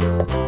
Car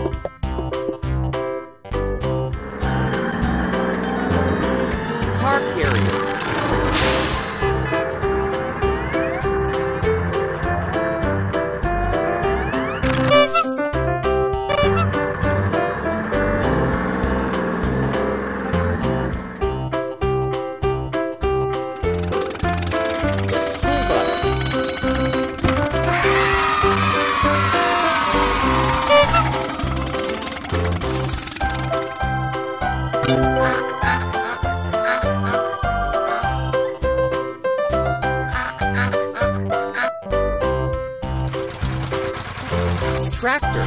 Tractor.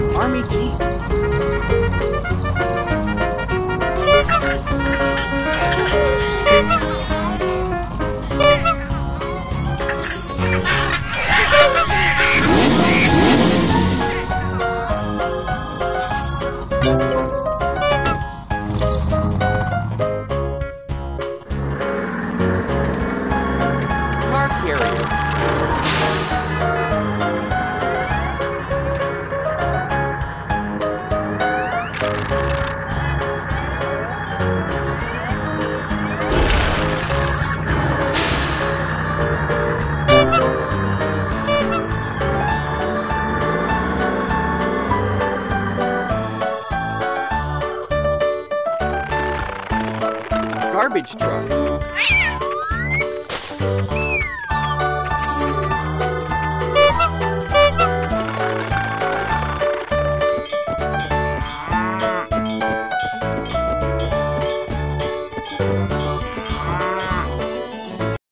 Army Jeep. Car carrier. Garbage truck.